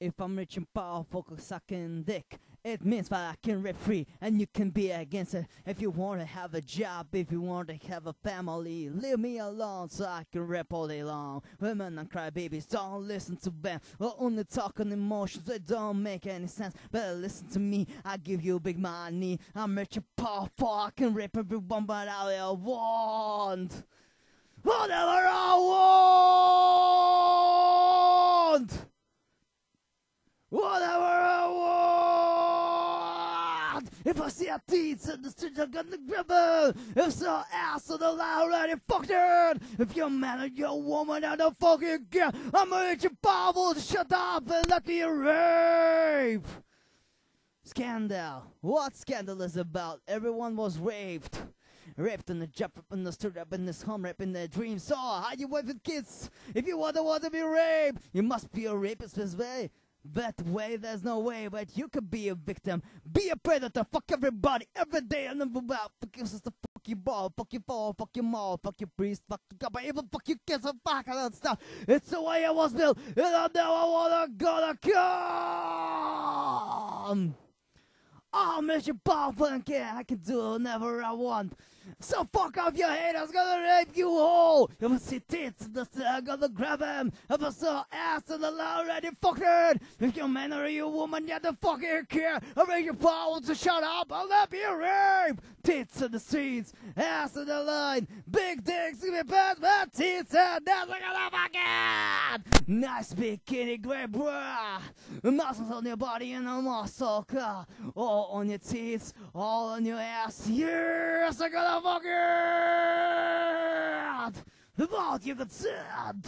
If I'm rich and powerful, sucking dick, it means that I can rip free and you can be against it. If you want to have a job, if you want to have a family, leave me alone so I can rip all day long. Women and crybabies, don't listen to them. We're only talking emotions that don't make any sense. Better listen to me, I give you big money. I'm rich and powerful, I can rip everyone but I will want. Whatever I want! Whatever I want! If I see a teeth in the street, I'm gonna grab it! If so, ass on the loud already fucked it! If you're a man or you're a woman, I don't fucking care! I'm gonna rich and powerful, shut up and let me rape! Scandal. What scandal is about? Everyone was raped. Raped in the job, in the street, up in this home, rap in their dreams. So, how you with kids? If you want to want to be raped, you must be a rapist this way. That way, there's no way, but you could be a victim. Be a predator, fuck everybody, every day, and then about fuck your sister, fuck your ball, fuck your ball, fuck your mall, fuck your priest, fuck your God, even fuck your kids, and fuck all that stuff. It's the way I was built, and I wanna gonna come. Oh, Mission Powerful and yeah, I can do whatever I want. So fuck off your haters, gonna rape you all. If I see tits sea, I'm gonna grab them. I saw ass in the loud, already fuck it. If you're a man or you a woman, you don't fucking care. I raise your power to shut up, I'll let you rape! Tits in the streets, ass in the line, big dicks give me past my tits and that's like a fucking nice bikini great bra. Muscles on your body and a muscle car. All on your tits, all on your ass. Yes, I got fucking the vault you could send.